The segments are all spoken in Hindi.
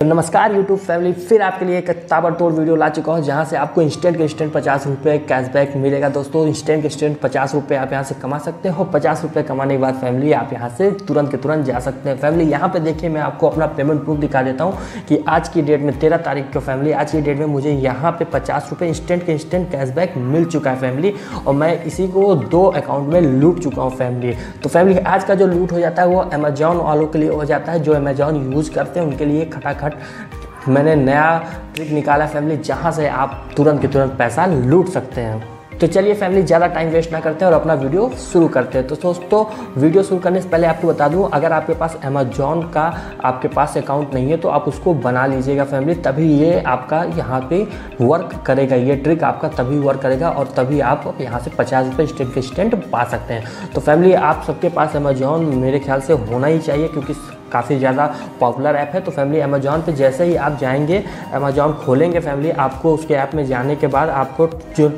तो नमस्कार YouTube फैमिली फिर आपके लिए एक ताबड़तोड़ वीडियो ला चुका हूँ, जहाँ से आपको इंस्टेंट के इंस्टेंट पचास रुपये कैशबैक मिलेगा। दोस्तों इंस्टेंट के इंस्टेंट पचास रुपये आप यहाँ से कमा सकते हो, पचास रुपये कमाने के बाद फैमिली आप यहाँ से तुरंत के तुरंत जा सकते हैं। फैमिली यहाँ पे देखिए, मैं आपको अपना पेमेंट प्रूफ दिखा देता हूँ कि आज की डेट में तेरह तारीख को फैमिली आज की डेट में मुझे यहाँ पे पचास रुपये इंस्टेंट के इंस्टेंट कैशबैक मिल चुका है फैमिली और मैं इसी को दो अकाउंट में लूट चुका हूँ फैमिली तो फैमिली आज का जो लूट हो जाता है, वो अमेजॉन वालों के लिए हो जाता है, जो अमेजॉन यूज़ करते हैं, उनके लिए खटाखट मैंने नया ट्रिक निकाला फैमिली जहाँ से आप तुरंत के तुरंत पैसा लूट सकते हैं। तो चलिए फैमिली ज़्यादा टाइम वेस्ट ना करते हैं और अपना वीडियो शुरू करते हैं। तो दोस्तों वीडियो शुरू करने से पहले आपको बता दूँ, अगर आपके पास अमेजोन का आपके पास अकाउंट नहीं है तो आप उसको बना लीजिएगा फैमिली तभी ये आपका यहाँ पे वर्क करेगा। ये ट्रिक आपका तभी वर्क करेगा और तभी आप यहाँ से पचास रुपये स्टेंट स्टेंट पा सकते हैं। तो फैमिली आप सबके पास अमेजोन मेरे ख्याल से होना ही चाहिए, क्योंकि काफ़ी ज़्यादा पॉपुलर ऐप है। तो फैमिली अमेजोन पे जैसे ही आप जाएँगे अमेजोन खोलेंगे फैमिली आपको उसके ऐप में जाने के बाद आपको जो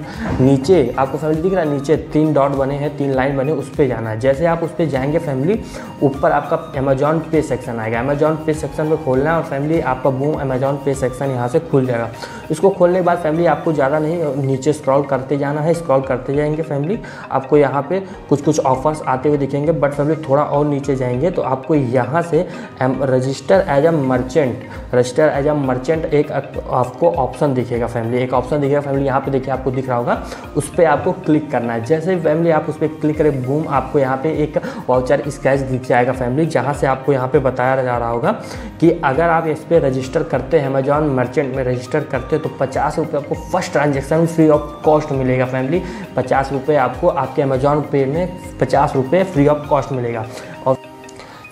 नीचे, आपको फैमिली दिख रहा है, नीचे तीन डॉट बने हैं, तीन लाइन बने, उस पर जाना है। जैसे आप उस पर जाएँगे फैमिली ऊपर आपका अमेजोन पे सेक्शन आएगा। अमेजोन पे सेक्शन में खोलना है और फैमिली आपका बूम अमेजोन पे सेक्शन यहाँ से खुल जाएगा। इसको खोलने के बाद फैमिली आपको ज़्यादा नहीं, नीचे स्क्रॉल करते जाना है स्क्रॉल करते जाएँगे फैमिली आपको यहाँ पे कुछ कुछ ऑफर्स आते हुए दिखेंगे बट फैमिली थोड़ा और नीचे जाएँगे तो आपको यहाँ से register as a merchant register as a merchant एक आपको ऑप्शन दिखेगा फैमिली एक ऑप्शन दिखेगा फैमिली यहाँ पे देखिए आपको दिख रहा होगा, उस पर आपको क्लिक करना है। जैसे फैमिली आप उस पर क्लिक करें बूम आपको यहाँ पे एक वाउचर स्क्रैच दिख जाएगा फैमिली जहाँ से आपको यहाँ पे बताया जा रहा होगा कि अगर आप इस पर रजिस्टर करते हैं अमेजॉन मर्चेंट में रजिस्टर करते हैं तो पचास रुपये आपको first transaction free of cost मिलेगा फैमिली पचास रुपये आपको आपके अमेजॉन पे में पचास रुपये फ्री ऑफ़ कॉस्ट मिलेगा।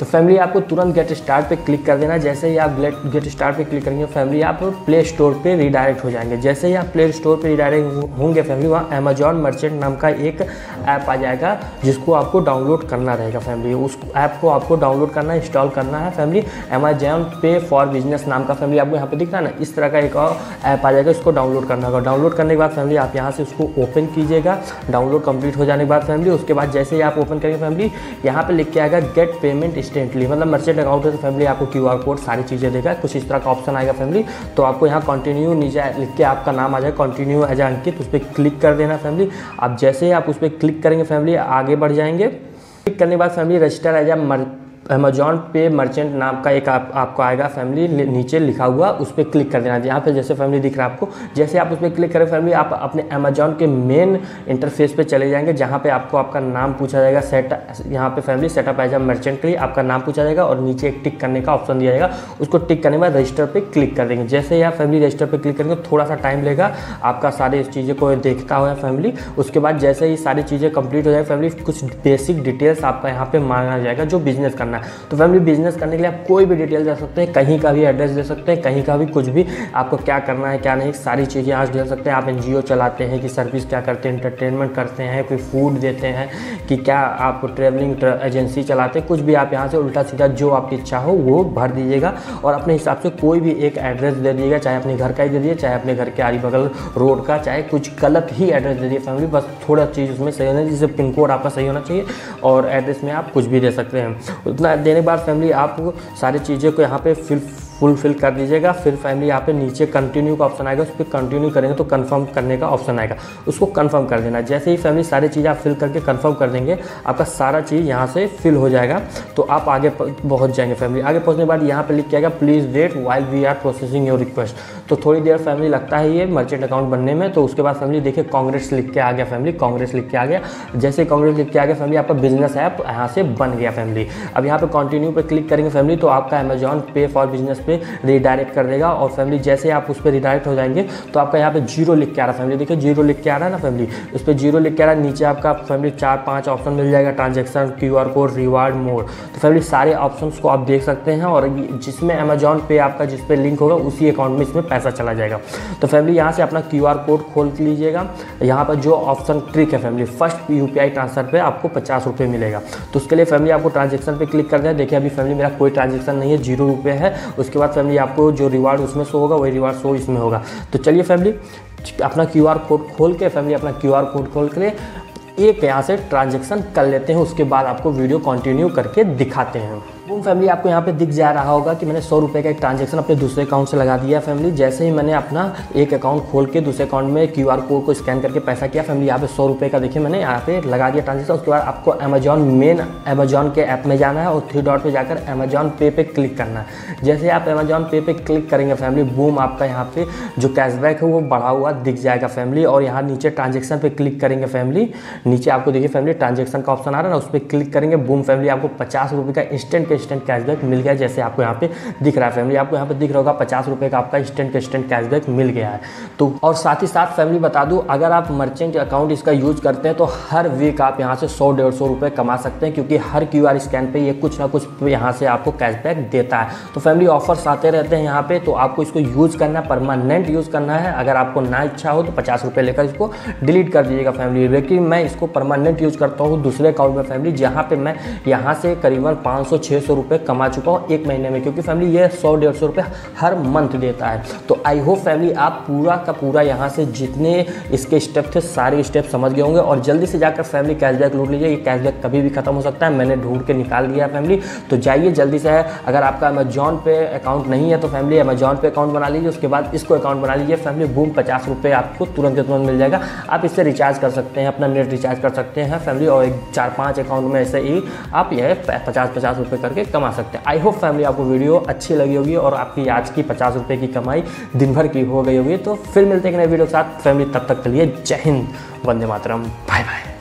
तो फैमिली आपको तुरंत गेट स्टार्ट पे क्लिक कर देना। जैसे ही आप गेट गेट स्टार्ट पे क्लिक करेंगे फैमिली आप प्ले स्टोर पे रिडायरेक्ट हो जाएँगे। जैसे ही आप प्ले स्टोर पे रिडायरेक्ट होंगे फैमिली वहाँ अमेजॉन मर्चेंट नाम का एक ऐप आ जाएगा, जिसको आपको डाउनलोड करना रहेगा फैमिली उस ऐप को आपको डाउनलोड करना इंस्टॉल करना है family Amazon pay for business नाम का फैमिली आपको यहाँ पे दिख रहा है ना? इस तरह का एक और ऐप आ जाएगा, इसको डाउनलोड करना होगा। डाउनलोड करने के बाद फैमिली आप यहाँ से उसको ओपन कीजिएगा। डाउनलोड कंप्लीट हो जाने के बाद फैमिली उसके बाद जैसे ही आप ओपन करेंगे फैमिली यहाँ पर लिख के आएगा गेट पेमेंट इंस्टेंटली मतलब मर्चेंट अकाउंट है तो फैमिली आपको क्यू आर कोड सारी चीज़ें देगा, कुछ इस तरह का ऑप्शन आएगा फैमिली तो आपको यहाँ कंटिन्यू नीचे लिख के आपका नाम आ जाएगा कंटिन्यू एज अंकित उस पर क्लिक कर देना फैमिली आप जैसे ही आप उस पर क्लिक करेंगे फैमिली आगे बढ़ जाएँगे। क्लिक करने के बाद family register as Amazon pay merchant नाम का एक आप, आपको आएगा फैमिली नीचे लिखा हुआ उस पर क्लिक कर देना। यहाँ पे जैसे फैमिली दिख रहा है आपको जैसे आप उस पर क्लिक करें फैमिली आप अपने अमेजॉन के मेन इंटरफेस पे चले जाएँगे जहाँ पे आपको आपका नाम पूछा जाएगा सेट यहाँ पे family setup as a merchant के लिए आपका नाम पूछा जाएगा और नीचे एक टिक करने का ऑप्शन दिया जाएगा। उसको टिक करने के बाद रजिस्टर पर क्लिक कर देंगे। जैसे ही आप फैमिली रजिस्टर पर क्लिक करेंगे थोड़ा सा टाइम लेगा आपका सारी चीज़ें को देखता हुआ फैमिली उसके बाद जैसे ही सारी चीज़ें कंप्लीट हो जाएगी फैमिली कुछ बेसिक डिटेल्स आपका यहाँ पर मांगा जाएगा जो बिज़नेस करना है तो फैमिली बिज़नेस करने के लिए आप कोई भी डिटेल दे सकते हैं, कहीं का भी एड्रेस दे सकते हैं, कहीं का भी कुछ भी आपको क्या करना है, क्या नहीं, सारी चीज़ें आज दे सकते हैं। आप एनजीओ चलाते हैं, कि सर्विस क्या करते हैं इंटरटेनमेंट करते हैं, कोई फ़ूड देते हैं, कि क्या आप ट्रेवलिंग एजेंसी चलाते हैं, कुछ भी आप यहाँ से उल्टा सीधा जो आपकी इच्छा हो, वो भर दीजिएगा और अपने हिसाब से कोई भी एक एड्रेस दे दीजिएगा, चाहे अपने घर का ही दे दीजिए, चाहे अपने घर के आरी बगल रोड का, चाहे कुछ गलत ही एड्रेस दे दिए फैमिली बस थोड़ा चीज़ उसमें सही होना चाहिए जैसे पिन कोड आपका सही होना चाहिए और एड्रेस में आप कुछ भी दे सकते हैं। उतना देने के बाद फैमिली आपको सारी चीज़ें को यहाँ पे फिल फुलफिल कर दीजिएगा, फिर फैमिली यहाँ पे नीचे कंटिन्यू का ऑप्शन आएगा, उस पर कंटिन्यू करेंगे तो कंफर्म करने का ऑप्शन आएगा। उसको कंफर्म कर देना। जैसे ही फैमिली सारी चीज़ें आप फिल करके कंफर्म कर देंगे, आपका सारा चीज़ यहाँ से फिल हो जाएगा। तो आप आगे पहुँच जाएँगे फैमिली आगे पहुँचने के बाद यहाँ पे लिख के आएगा please wait while we are processing your request तो थोड़ी देर फैमिली लगता है ये मर्चेंट अकाउंट बनने में तो उसके बाद फैमिली देखिए कांग्रेस लिख के आ गया फैमिली कांग्रेस लिख के आ गया। जैसे कांग्रेस लिख के आ गया फैमिली आपका बिज़नेस ऐप यहाँ से बन गया फैमिली अब यहाँ पर कंटिन्यू पर क्लिक करेंगे फैमिली तो आपका अमेजॉन पे फॉर बिज़नेस पे रिडायरेक्ट कर देगा और फैमिली जैसे आप उस पर रिडायरेक्ट हो जाएँगे तो आपका यहाँ पे ज़ीरो लिख के आ रहा फैमिली देखिए ज़ीरो लिख के आ रहा है ना फैमिली उस पर ज़ीरो लिख के आ रहा है, नीचे आपका फैमिली चार, पाँच ऑप्शन मिल जाएगा transaction Q code reward mode तो फैमिली सारे ऑप्शन को आप देख सकते हैं और जिसमें अमेजॉन पे आपका जिस पे लिंक होगा, उसी अकाउंट में इसमें पैसा चला जाएगा। तो फैमिली यहाँ से अपना क्यू आर कोड खोल लीजिएगा। यहाँ पर जो ऑप्शन ट्रिक है फैमिली फ़र्स्ट यू ट्रांसफ़र पे आपको पचास रुपये मिलेगा। तो उसके लिए फैमिली आपको ट्रांजेक्शन पे क्लिक कर दें देखिए, अभी फैमिली मेरा कोई ट्रांजेक्शन नहीं है ज़ीरो रुपये है। उसके बाद फैमिली आपको जो रिवार्ड उसमें शो होगा, वही रिवार्ड शो इसमें होगा। तो चलिए फैमिली अपना क्यू आर कोड खोल के फैमिली अपना क्यू आर कोड खोल के एक यहाँ से ट्रांजेक्शन कर लेते हैं, उसके बाद आपको वीडियो कंटिन्यू करके दिखाते हैं। बूम फैमिली आपको यहाँ पे दिख जा रहा होगा कि मैंने सौ रुपये का एक ट्रांजेक्शन अपने दूसरे अकाउंट से लगा दिया फैमिली जैसे ही मैंने अपना एक अकाउंट खोल के दूसरे अकाउंट में क्यू आर कोड को स्कैन करके पैसा किया फैमिली यहाँ पे सौ रुपये का देखिए मैंने यहाँ पे लगा दिया ट्रांजेक्शन उसके बाद आपको अमेजॉन मेन अमेजॉन के ऐप में जाना है और थ्री डॉट पर जाकर अमेजॉन पे पे क्लिक करना है। जैसे आप अमेजॉन पे पे क्लिक करेंगे फैमिली बूम आपका यहाँ पे जो कैशबैक है वो बढ़ा हुआ दिख जाएगा फैमिली और यहाँ नीचे ट्रांजेक्शन पे क्लिक करेंगे फैमिली नीचे आपको देखिए फैमिली ट्रांजेक्शन का ऑप्शन आ रहा है ना उस पर क्लिक करेंगे बूम फैमिली आपको पचास रुपये का इंस्टेंट इंस्टेंट कैशबैक मिल गया, जैसे आपको यहाँ पे दिख रहा है फैमिली आपको यहाँ पे दिख रहा होगा पचास रुपये का आपका इंस्टेंट इंस्टेंट कैशबैक मिल गया है। तो और साथ ही साथ फैमिली बता दूँ, अगर आप मर्चेंट अकाउंट इसका यूज़ करते हैं तो हर वीक आप यहाँ से सौ, डेढ़ सौ रुपये कमा सकते हैं, क्योंकि हर क्यू आर स्कैन पर ये कुछ ना कुछ यहाँ से आपको कैशबैक देता है। तो फैमिली ऑफर्स आते रहते हैं यहाँ पे तो आपको इसको यूज़ करना परमानेंट यूज़ करना है। अगर आपको ना इच्छा हो तो पचास रुपये लेकर इसको डिलीट कर दीजिएगा फैमिली लेकिन मैं इसको परमानेंट यूज़ करता हूँ दूसरे अकाउंट में फैमिली जहाँ पे मैं यहाँ से करीबन पाँच सौ छः सौ रुपये कमा चुका हूँ एक महीने में, क्योंकि फैमिली ये सौ डेढ़ सौ रुपये हर मंथ देता है। तो आई होप फैमिली आप पूरा का पूरा यहाँ से जितने इसके स्टेप थे, सारे स्टेप समझ गए होंगे। और जल्दी से जाकर फैमिली कैशबैक लूट लीजिए। ये कैशबैक कभी भी खत्म हो सकता है। मैंने ढूंढ के निकाल दिया फैमिली तो जाइए जल्दी से। अगर आपका अमेजॉन पे अकाउंट नहीं है तो फैमिली अमेजॉन पे अकाउंट बना लीजिए। उसके बाद इसको अकाउंट बना लीजिए। फैमिली बूम पचास रुपये आपको तुरंत तुरंत मिल जाएगा। आप इससे रिचार्ज कर सकते हैं, अपना नेट रिचार्ज कर सकते हैं। फैमिली और एक चार पाँच अकाउंट में ऐसे ही आप यह पचास पचास रुपये करके कमा सकते हैं। आई होप फैमिली आपको वीडियो अच्छी लगी होगी और आपकी आज की पचास रुपये की कमाई दिन भर की हो गई होगी। तो फिर मिलते हैं नए वीडियो के साथ। फैमिली तब तक के लिए जय हिंद, वंदे मातरम। Bye bye